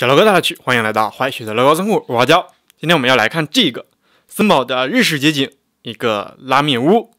小乐哥大家好，欢迎来到怀雪的乐高仓库，我是花椒。今天我们要来看这个森宝的日式街景，一个拉面屋。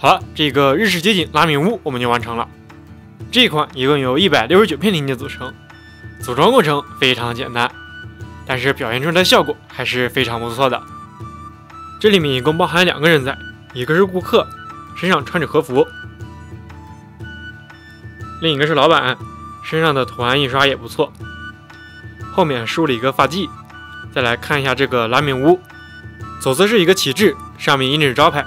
好了，这个日式街景拉面屋我们就完成了。这款一共有一百六十九片零件组成，组装过程非常简单，但是表现出来的效果还是非常不错的。这里面一共包含两个人在，一个是顾客，身上穿着和服；另一个是老板，身上的图案印刷也不错。后面竖了一个发髻。再来看一下这个拉面屋，左侧是一个旗帜，上面印着招牌。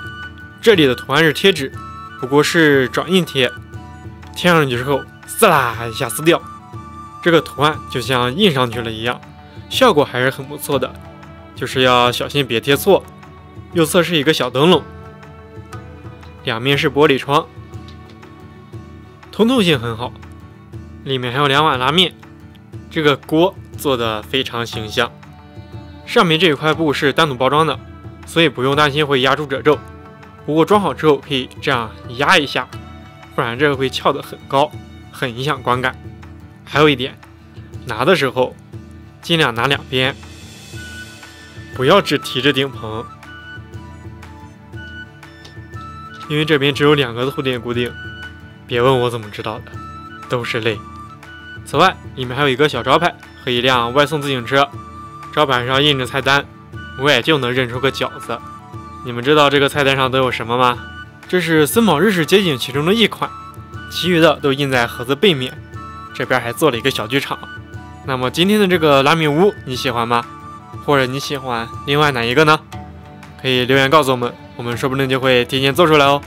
这里的图案是贴纸，不过是转印贴，贴上去之后，撕啦一下撕掉，这个图案就像印上去了一样，效果还是很不错的，就是要小心别贴错。右侧是一个小灯笼，两面是玻璃窗，通透性很好，里面还有两碗拉面，这个锅做的非常形象，上面这一块布是单独包装的，所以不用担心会压出褶皱。不过装好之后可以这样压一下，不然这个会翘得很高，很影响观感。还有一点，拿的时候尽量拿两边，不要只提着顶棚，因为这边只有两个凸点固定。别问我怎么知道的，都是泪。此外，里面还有一个小招牌和一辆外送自行车，招牌上印着菜单，我也就能认出个饺子。你们知道这个菜单上都有什么吗？这是森宝日式街景其中的一款，其余的都印在盒子背面。这边还做了一个小剧场。那么今天的这个拉米屋你喜欢吗？或者你喜欢另外哪一个呢？可以留言告诉我们，我们说不定就会提前做出来哦。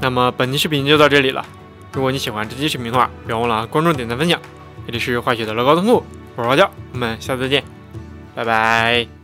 那么本期视频就到这里了。如果你喜欢这期视频的话，别忘了关注、点赞、分享。这里是坏雪的乐高仓库，我是花椒，我们下次再见，拜拜。